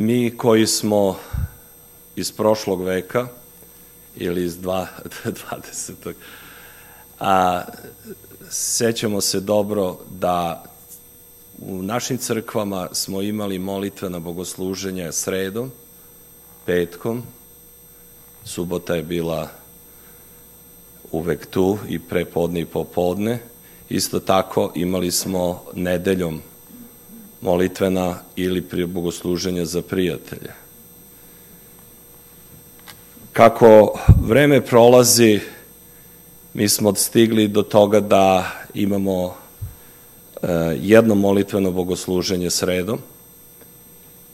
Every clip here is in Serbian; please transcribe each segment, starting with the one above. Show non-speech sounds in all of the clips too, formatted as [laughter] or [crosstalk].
Mi koji smo iz prošlog veka ili iz dva, [laughs] 20. A, sećamo se dobro da u našim crkvama smo imali molitve na bogosluženje sredom, petkom, subota je bila uvek tu i prepodne i popodne. Isto tako imali smo nedeljom molitvena ili prije bogosluženja za prijatelje. Kako vreme prolazi, mi smo stigli do toga da imamo e, jedno molitveno bogosluženje sredom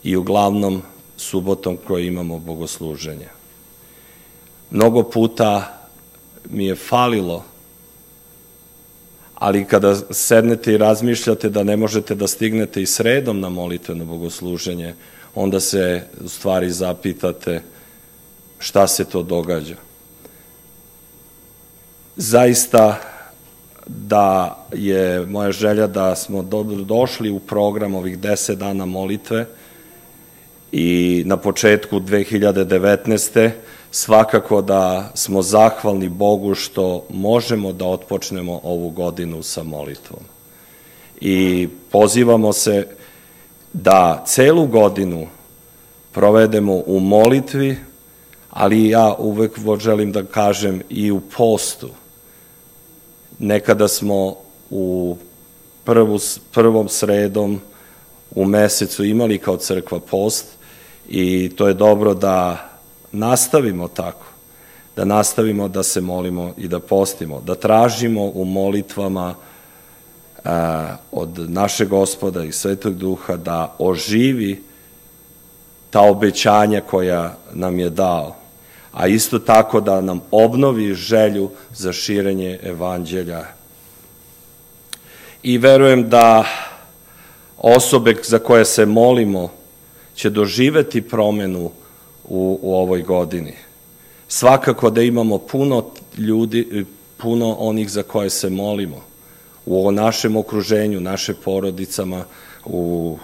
i uglavnom subotom koje imamo bogosluženje. Mnogo puta mi je falilo, ali kada sednete i razmišljate da ne možete da stignete i sredom na molitveno bogosluženje, onda se u stvari zapitate šta se to događa. Zaista da je moja želja da smo dobro došli u program ovih 10 dana molitve i na početku 2019 svakako da smo zahvalni Bogu što možemo da otpočnemo ovu godinu sa molitvom. I pozivamo se da celu godinu provedemo u molitvi, ali ja uvek želim da kažem i u postu. Nekada smo u prvu, prvom sredom u mesecu imali kao crkva post i to je dobro da nastavimo tako, da nastavimo da se molimo i da postimo, da tražimo u molitvama a, od našeg gospoda i Svetog Duha da oživi ta obećanja koja nam je dao, a isto tako da nam obnovi želju za širenje evanđelja. I verujem da osobe za koje se molimo će doživeti promenu u, u ovoj godini. Svakako da imamo puno ljudi, puno onih za koje se molimo u našem okruženju, naše porodicama, u,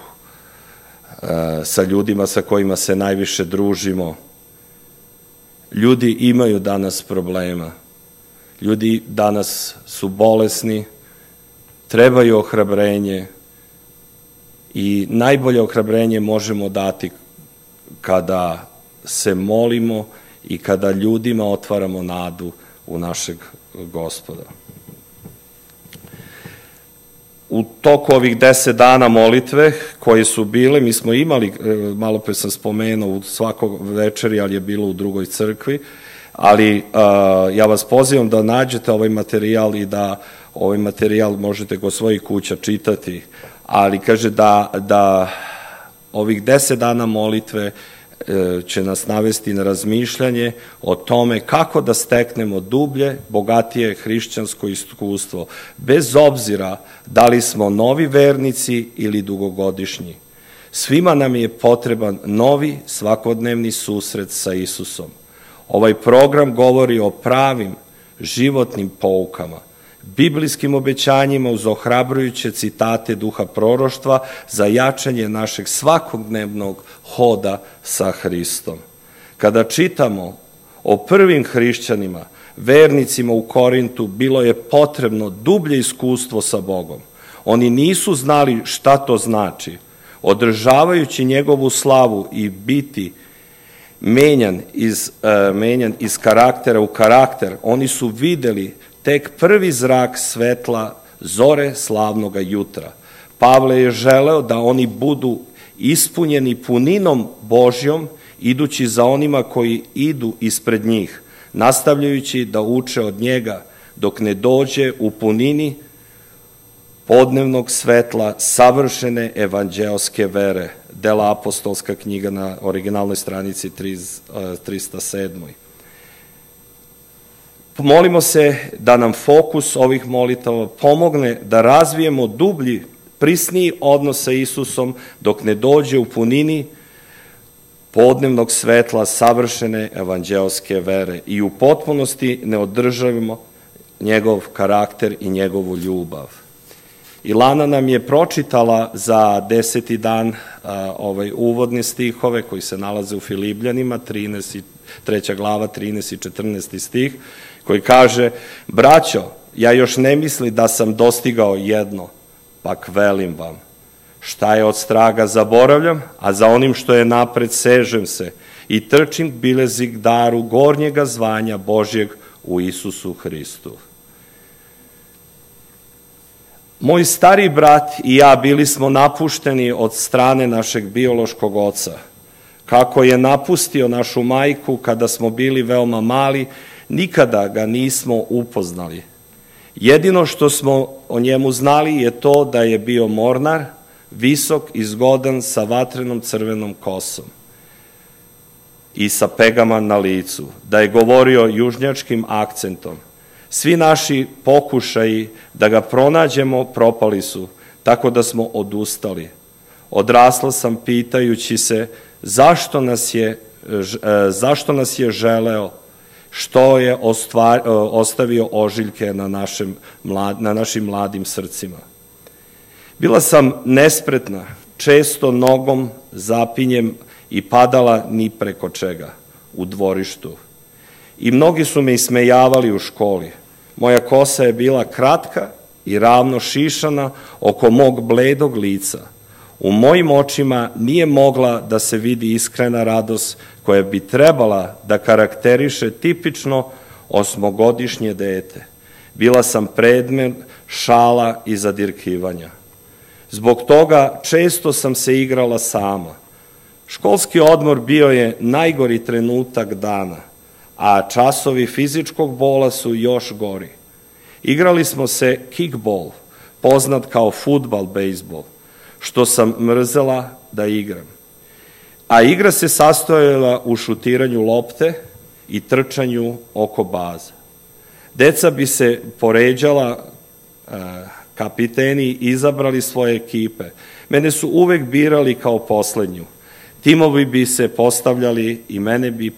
e, sa ljudima sa kojima se najviše družimo. Ljudi imaju danas problema. Ljudi danas su bolesni, trebaju ohrabrenje i najbolje ohrabrenje možemo dati kada se molimo i kada ljudima otvaramo nadu u našeg gospoda. U toku ovih deset dana molitve koje su bile, mi smo imali, e, malo pre sam spomenuo, u svakog večeri, ali je bilo u drugoj crkvi, ali uh, ja vas pozivam da nađete ovaj materijal i da ovaj materijal možete go svojih kuća čitati, ali kaže da, da ovih deset dana molitve E, će nas navesti na razmišljanje o tome kako da steknemo dublje, bogatije hrišćansko iskustvo, bez obzira da li smo novi vernici ili dugogodišnji. Svima nam je potreban novi svakodnevni susret sa Isusom. Ovaj program govori o pravim životnim poukama, biblijskim obećanjima uz ohrabrujuće citate duha proroštva za jačanje našeg svakodnevnog hoda sa Hristom. Kada čitamo o prvim hrišćanima, vernicima u Korintu, bilo je potrebno dublje iskustvo sa Bogom. Oni nisu znali šta to znači. Održavajući njegovu slavu i biti menjan iz, uh, menjan iz karaktera u karakter, oni su videli tek prvi zrak svetla zore slavnoga jutra. Pavle je želeo da oni budu ispunjeni puninom Božjom, idući za onima koji idu ispred njih, nastavljajući da uče od njega, dok ne dođe u punini podnevnog svetla savršene evanđeoske vere, dela apostolska knjiga na originalnoj stranici 307. Molimo se da nam fokus ovih molitava pomogne da razvijemo dublji, prisniji odnos sa Isusom dok ne dođe u punini podnevnog svetla savršene evanđeoske vere i u potpunosti ne održavimo njegov karakter i njegovu ljubav. Ilana nam je pročitala za deseti dan a, ovaj uvodne stihove koji se nalaze u Filibljanima, 13 i, treća glava, 13 i 14 stih, koji kaže, braćo, ja još ne misli da sam dostigao jedno, pak velim vam, šta je od straga zaboravljam, a za onim što je napred sežem se i trčim bilezi daru gornjega zvanja Božjeg u Isusu Hristu. Moj stari brat i ja bili smo napušteni od strane našeg biološkog oca. Kako je napustio našu majku kada smo bili veoma mali, nikada ga nismo upoznali. Jedino što smo o njemu znali je to da je bio mornar, visok i zgodan sa vatrenom crvenom kosom i sa pegama na licu, da je govorio južnjačkim akcentom. Svi naši pokušaji da ga pronađemo propali su, tako da smo odustali. Odrasla sam pitajući se zašto nas je, e, zašto nas je želeo, što je ostvar, ostavio ožiljke na, našem, na našim mladim srcima. Bila sam nespretna, često nogom zapinjem i padala ni preko čega, u dvorištu. I mnogi su me ismejavali u školi. Moja kosa je bila kratka i ravno šišana oko mog bledog lica. U mojim očima nije mogla da se vidi iskrena radost koja bi trebala da karakteriše tipično osmogodišnje dete. Bila sam predmet šala i zadirkivanja. Zbog toga često sam se igrala sama. Školski odmor bio je najgori trenutak dana, a časovi fizičkog bola su još gori. Igrali smo se kickball, poznat kao futbal, bejsbol, što sam mrzela da igram. A igra se sastojala u šutiranju lopte i trčanju oko baza. Deca bi se poređala kapiteni izabrali svoje ekipe. Mene su uvek birali kao poslednju. Timovi bi se postavljali i mene bi e,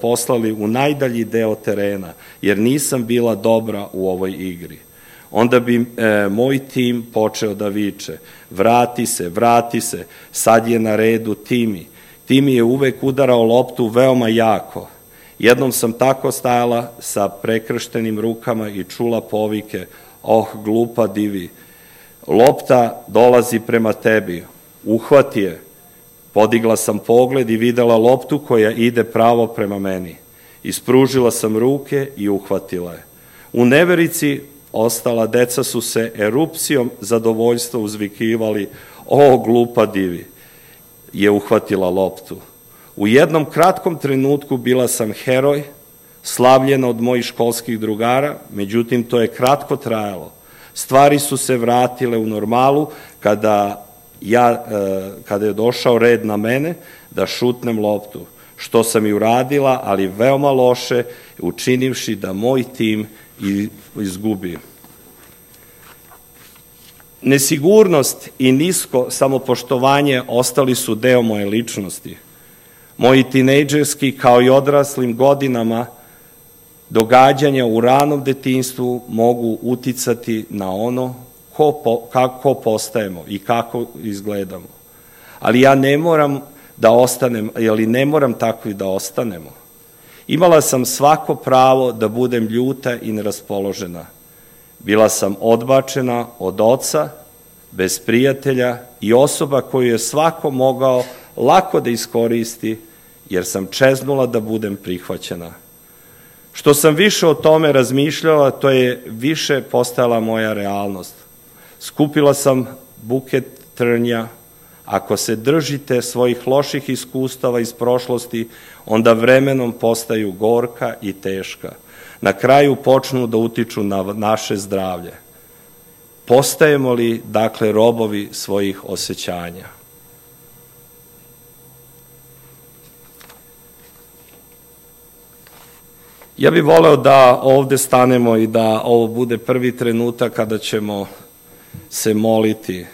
poslali u najdalji deo terena, jer nisam bila dobra u ovoj igri. Onda bi e, moj tim počeo da viče, vrati se, vrati se, sad je na redu Timi. Timi je uvek udarao loptu veoma jako. Jednom sam tako stajala sa prekrštenim rukama i čula povike, oh glupa divi, lopta dolazi prema tebi, uhvati je. Podigla sam pogled i videla loptu koja ide pravo prema meni. Ispružila sam ruke i uhvatila je. U neverici ostala deca su se erupcijom zadovoljstva uzvikivali, o glupa divi, je uhvatila loptu. U jednom kratkom trenutku bila sam heroj, slavljena od mojih školskih drugara, međutim to je kratko trajalo. Stvari su se vratile u normalu kada, ja, e, kada je došao red na mene da šutnem loptu, što sam i uradila, ali veoma loše, učinivši da moj tim izgubi. Nesigurnost i nisko samopoštovanje ostali su deo moje ličnosti. Moji tinejdžerski kao i odraslim godinama događanja u ranom detinstvu mogu uticati na ono ko po, kako postajemo i kako izgledamo. Ali ja ne moram da ostanem, ali ne moram takvi da ostanemo. Imala sam svako pravo da budem ljuta i neraspoložena. Bila sam odbačena od oca, bez prijatelja i osoba koju je svako mogao lako da iskoristi, jer sam čeznula da budem prihvaćena. Što sam više o tome razmišljala, to je više postala moja realnost. Skupila sam buket trnja. Ako se držite svojih loših iskustava iz prošlosti, onda vremenom postaju gorka i teška. Na kraju počnu da utiču na naše zdravlje. Postajemo li, dakle, robovi svojih osjećanja? Ja bih voleo da ovde stanemo i da ovo bude prvi trenutak kada ćemo se moliti.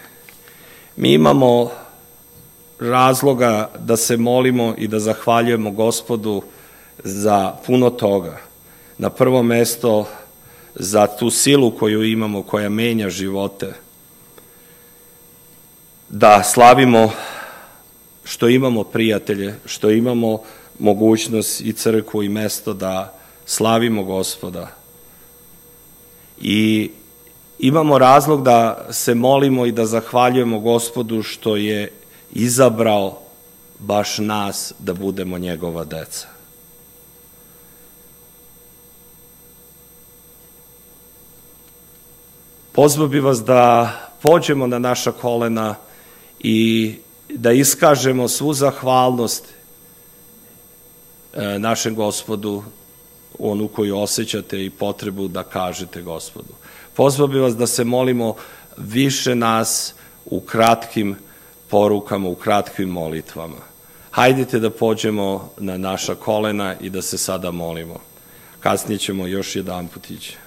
Mi imamo razloga da se molimo i da zahvaljujemo gospodu za puno toga. Na prvo mesto za tu silu koju imamo, koja menja živote. da slavimo što imamo prijatelje, što imamo mogućnost i crkvu i mesto da slavimo gospoda. I imamo razlog da se molimo i da zahvaljujemo gospodu što je izabrao baš nas da budemo njegova deca. Pozvao bi vas da pođemo na naša kolena i da iskažemo svu zahvalnost e, našem gospodu, onu koju osjećate i potrebu da kažete gospodu. Pozvao bi vas da se molimo više nas u kratkim porukama, u kratkim molitvama. Hajdite da pođemo na naša kolena i da se sada molimo. Kasnije ćemo još jedan put ići.